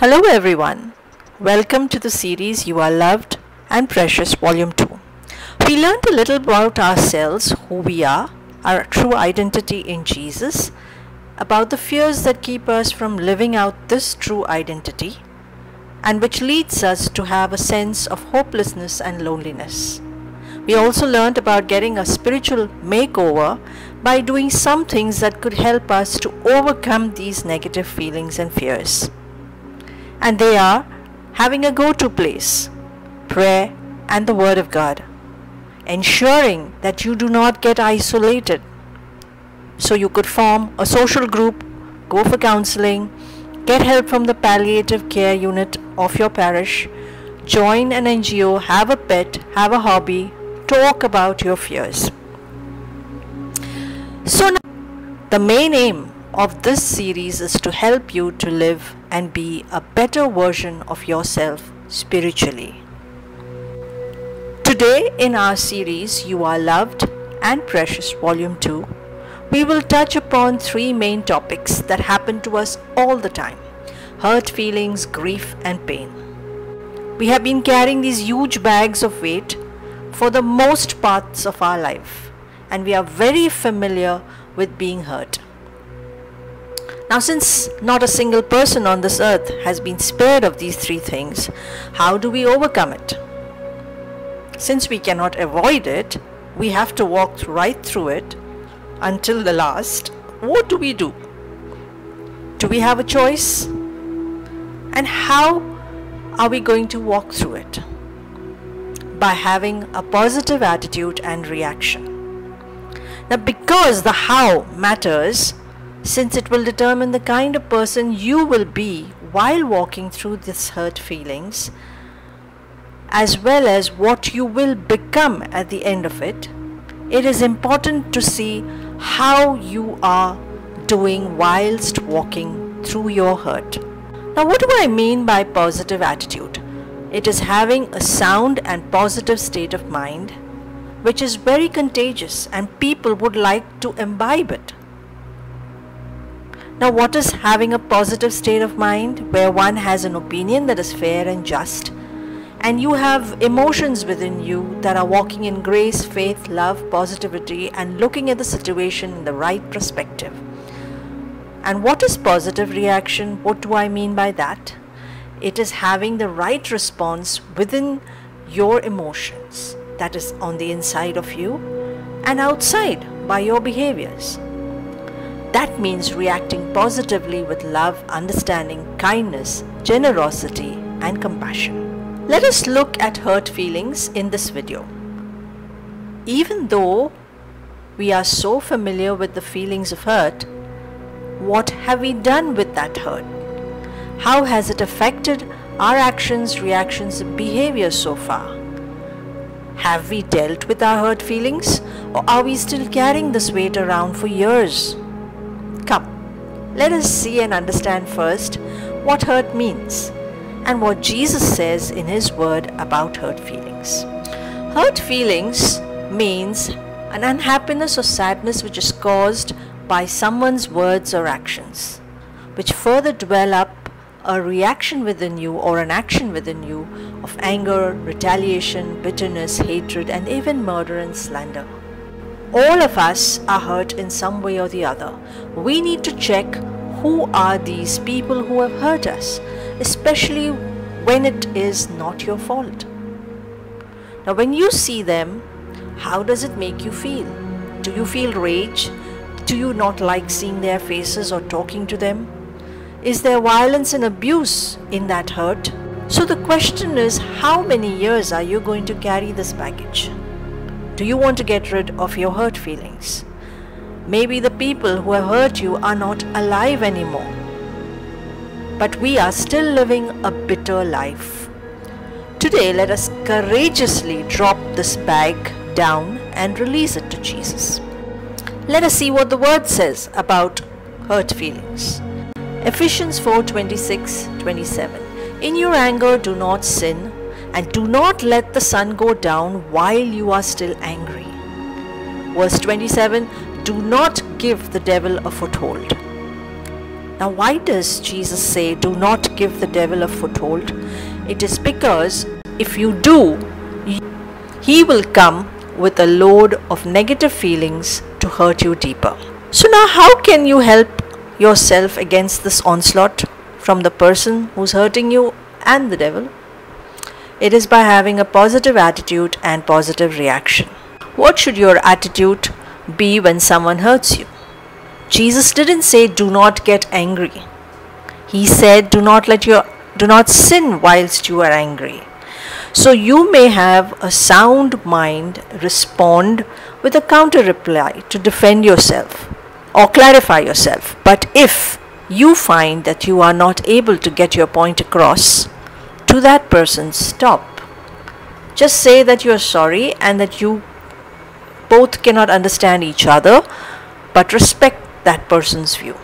Hello, everyone. Welcome to the series You Are Loved and Precious, Volume 2. We learned a little about ourselves, who we are, our true identity in Jesus, about the fears that keep us from living out this true identity, and which leads us to have a sense of hopelessness and loneliness. We also learned about getting a spiritual makeover by doing some things that could help us to overcome these negative feelings and fears. And they are having a go to place, prayer, and the Word of God, ensuring that you do not get isolated. So you could form a social group, go for counseling, get help from the palliative care unit of your parish, join an NGO, have a pet, have a hobby, talk about your fears. So, now, the main aim of this series is to help you to live and be a better version of yourself spiritually. Today, in our series, You Are Loved and Precious, Volume 2, we will touch upon three main topics that happen to us all the time hurt feelings, grief, and pain. We have been carrying these huge bags of weight for the most parts of our life, and we are very familiar with being hurt. Now, since not a single person on this earth has been spared of these three things, how do we overcome it? Since we cannot avoid it, we have to walk right through it until the last. What do we do? Do we have a choice? And how are we going to walk through it? By having a positive attitude and reaction. Now, because the how matters, since it will determine the kind of person you will be while walking through these hurt feelings, as well as what you will become at the end of it, it is important to see how you are doing whilst walking through your hurt. Now, what do I mean by positive attitude? It is having a sound and positive state of mind, which is very contagious, and people would like to imbibe it. Now, what is having a positive state of mind where one has an opinion that is fair and just, and you have emotions within you that are walking in grace, faith, love, positivity, and looking at the situation in the right perspective? And what is positive reaction? What do I mean by that? It is having the right response within your emotions, that is on the inside of you and outside by your behaviors. That means reacting positively with love, understanding, kindness, generosity, and compassion. Let us look at hurt feelings in this video. Even though we are so familiar with the feelings of hurt, what have we done with that hurt? How has it affected our actions, reactions, and behavior so far? Have we dealt with our hurt feelings or are we still carrying this weight around for years? Let us see and understand first what hurt means and what Jesus says in His Word about hurt feelings. Hurt feelings means an unhappiness or sadness which is caused by someone's words or actions, which further develop a reaction within you or an action within you of anger, retaliation, bitterness, hatred, and even murder and slander. All of us are hurt in some way or the other. We need to check who are these people who have hurt us, especially when it is not your fault. Now, when you see them, how does it make you feel? Do you feel rage? Do you not like seeing their faces or talking to them? Is there violence and abuse in that hurt? So the question is how many years are you going to carry this baggage? Do you want to get rid of your hurt feelings? Maybe the people who have hurt you are not alive anymore. But we are still living a bitter life. Today, let us courageously drop this bag down and release it to Jesus. Let us see what the word says about hurt feelings. Ephesians 4 26 27. In your anger, do not sin, and do not let the sun go down while you are still angry. Verse 27 Do not give the devil a foothold. Now, why does Jesus say, Do not give the devil a foothold? It is because if you do, he will come with a load of negative feelings to hurt you deeper. So, now how can you help yourself against this onslaught from the person who's hurting you and the devil? It is by having a positive attitude and positive reaction. What should your attitude be when someone hurts you? Jesus didn't say do not get angry. He said do not let your do not sin whilst you are angry. So you may have a sound mind respond with a counter reply to defend yourself or clarify yourself. But if you find that you are not able to get your point across to that person, stop. Just say that you are sorry and that you both cannot understand each other, but respect that person's view.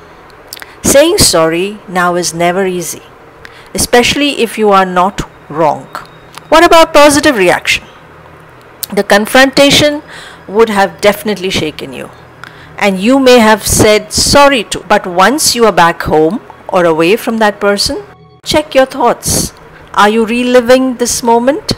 Saying sorry now is never easy, especially if you are not wrong. What about positive reaction? The confrontation would have definitely shaken you, and you may have said sorry to, but once you are back home or away from that person, check your thoughts. Are you reliving this moment?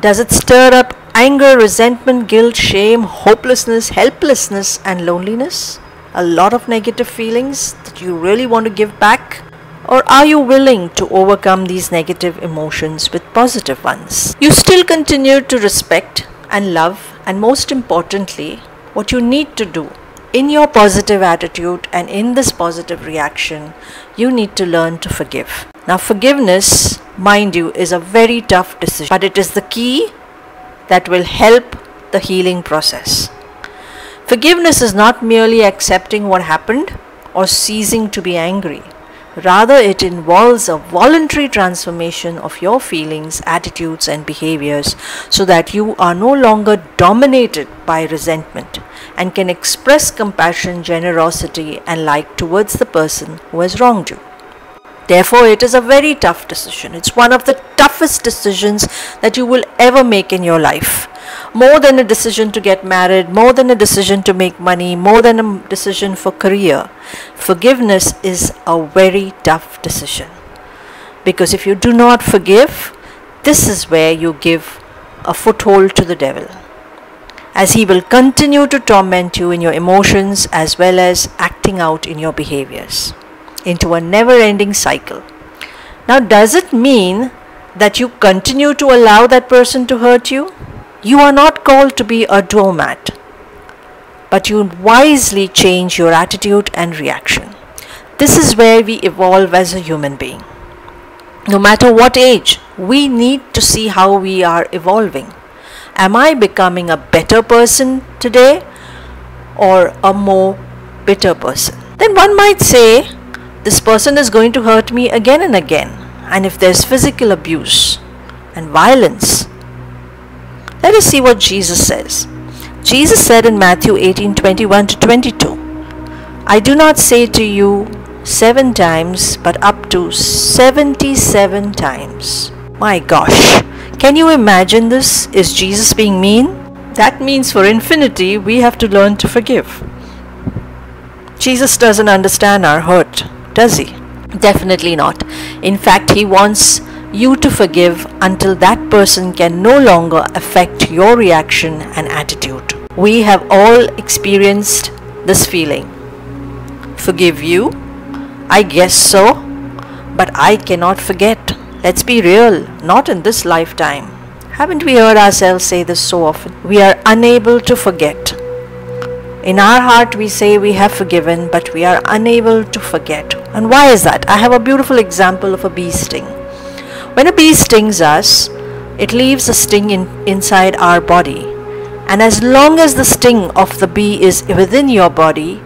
Does it stir up anger, resentment, guilt, shame, hopelessness, helplessness, and loneliness? a lot of negative feelings that you really want to give back? Or are you willing to overcome these negative emotions with positive ones? You still continue to respect and love, and most importantly, what you need to do in your positive attitude and in this positive reaction, you need to learn to forgive. Now, forgiveness, mind you, is a very tough decision, but it is the key that will help the healing process. Forgiveness is not merely accepting what happened or ceasing to be angry. Rather, it involves a voluntary transformation of your feelings, attitudes, and behaviors so that you are no longer dominated by resentment and can express compassion, generosity, and like towards the person who has wronged you. Therefore, it is a very tough decision. It's one of the toughest decisions that you will ever make in your life more than a decision to get married, more than a decision to make money, more than a decision for career. Forgiveness is a very tough decision. Because if you do not forgive, this is where you give a foothold to the devil. As he will continue to torment you in your emotions as well as acting out in your behaviors into a never ending cycle. Now, does it mean that you continue to allow that person to hurt you? You are not called to be a doormat, but you wisely change your attitude and reaction. This is where we evolve as a human being. No matter what age, we need to see how we are evolving. Am I becoming a better person today or a more bitter person? Then one might say, this person is going to hurt me again and again. And if there's physical abuse and violence, let us see what Jesus says. Jesus said in Matthew 18 21 to 22, I do not say to you seven times, but up to 77 times. My gosh, can you imagine this? Is Jesus being mean? That means for infinity we have to learn to forgive. Jesus doesn't understand our hurt, does he? Definitely not. In fact, he wants you to forgive until that person can no longer affect your reaction and attitude. We have all experienced this feeling. Forgive you? I guess so. But I cannot forget. Let's be real, not in this lifetime. Haven't we heard ourselves say this so often? We are unable to forget. In our heart, we say we have forgiven, but we are unable to forget. And why is that? I have a beautiful example of a bee sting. When a bee stings us, it leaves a sting in, inside our body. And as long as the sting of the bee is within your body,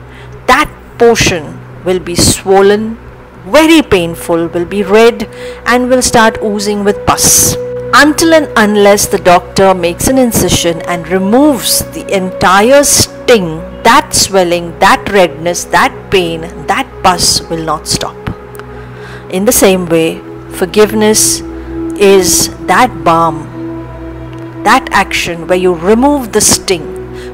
that portion will be swollen, very painful, will be red, and will start oozing with pus. Until and unless the doctor makes an incision and removes the entire sting, that swelling, that redness, that pain, that pus will not stop. In the same way, Forgiveness is that balm, that action where you remove the sting.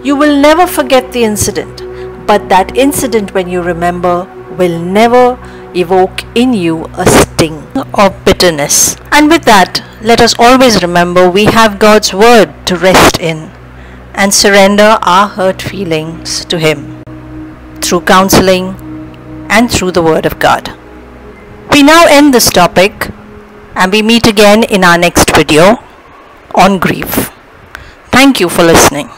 You will never forget the incident, but that incident, when you remember, will never evoke in you a sting of bitterness. And with that, let us always remember we have God's word to rest in and surrender our hurt feelings to Him through counseling and through the Word of God. We now end this topic and we meet again in our next video on grief. Thank you for listening.